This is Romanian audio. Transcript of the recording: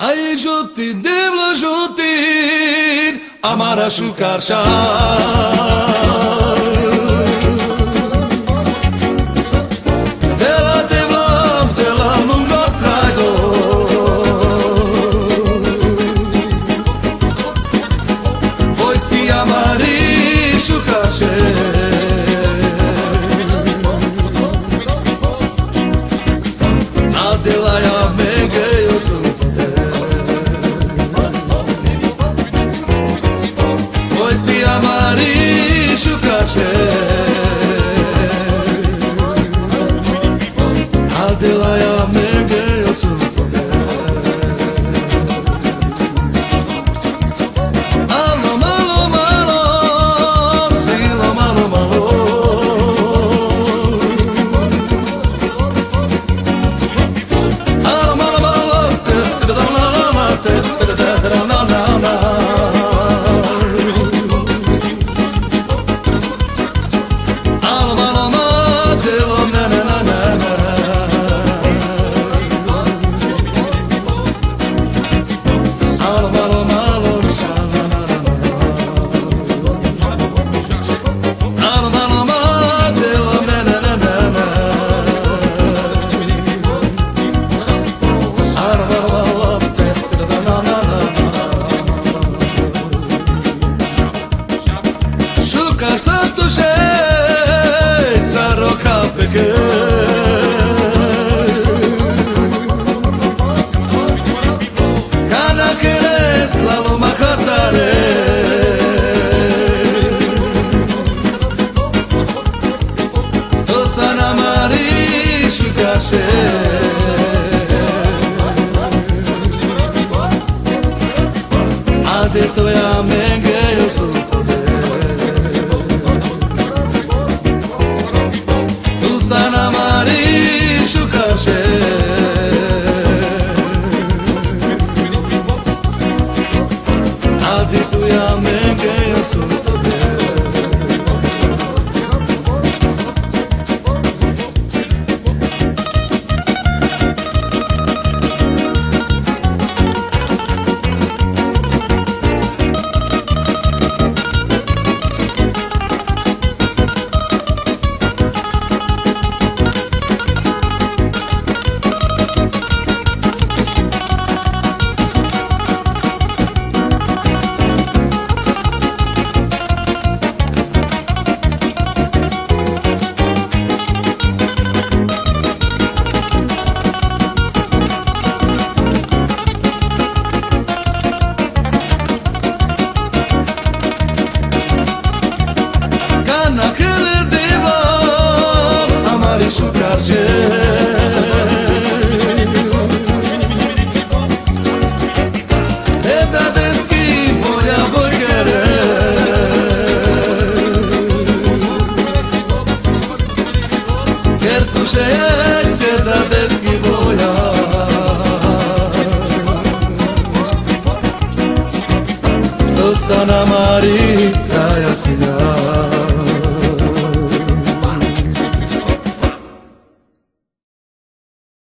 Ai juti, devla juti, amara shukar. Radila good. você. Sana Maria,